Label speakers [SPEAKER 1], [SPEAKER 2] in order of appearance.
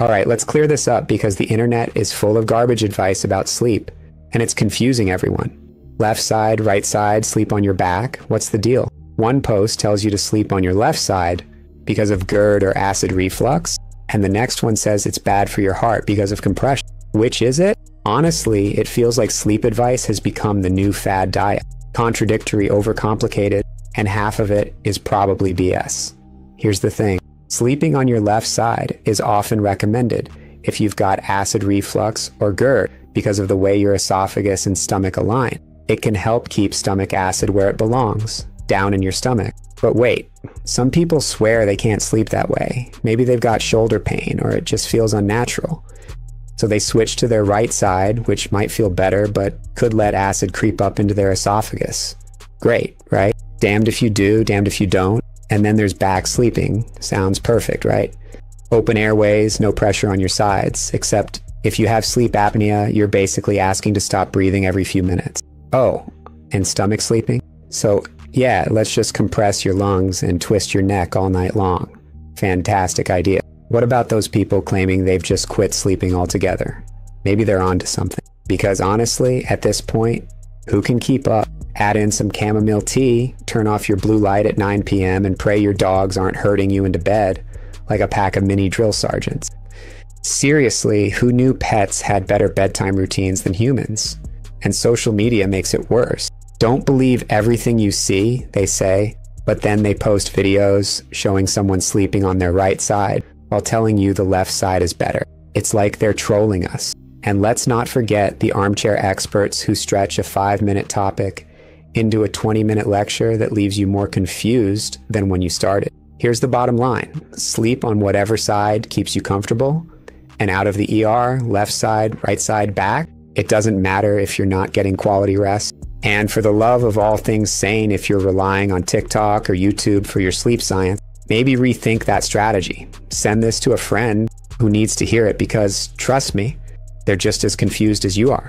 [SPEAKER 1] All right, let's clear this up because the internet is full of garbage advice about sleep, and it's confusing everyone. Left side, right side, sleep on your back. What's the deal? One post tells you to sleep on your left side because of GERD or acid reflux, and the next one says it's bad for your heart because of compression. Which is it? Honestly, it feels like sleep advice has become the new fad diet. Contradictory, overcomplicated, and half of it is probably BS. Here's the thing sleeping on your left side is often recommended if you've got acid reflux or GERD because of the way your esophagus and stomach align. It can help keep stomach acid where it belongs, down in your stomach. But wait, some people swear they can't sleep that way. Maybe they've got shoulder pain or it just feels unnatural. So they switch to their right side, which might feel better, but could let acid creep up into their esophagus. Great, right? Damned if you do, damned if you don't. And then there's back sleeping. Sounds perfect, right? Open airways, no pressure on your sides, except if you have sleep apnea, you're basically asking to stop breathing every few minutes. Oh, and stomach sleeping? So, yeah, let's just compress your lungs and twist your neck all night long. Fantastic idea. What about those people claiming they've just quit sleeping altogether? Maybe they're onto something. Because honestly, at this point, who can keep up? Add in some chamomile tea, turn off your blue light at 9 p.m., and pray your dogs aren't herding you into bed like a pack of mini drill sergeants. Seriously, who knew pets had better bedtime routines than humans? And social media makes it worse. Don't believe everything you see, they say, but then they post videos showing someone sleeping on their right side while telling you the left side is better. It's like they're trolling us. And let's not forget the armchair experts who stretch a five minute topic into a 20 minute lecture that leaves you more confused than when you started. Here's the bottom line sleep on whatever side keeps you comfortable. And out of the ER, left side, right side, back, it doesn't matter if you're not getting quality rest. And for the love of all things sane, if you're relying on TikTok or YouTube for your sleep science, maybe rethink that strategy. Send this to a friend who needs to hear it because, trust me, they're just as confused as you are.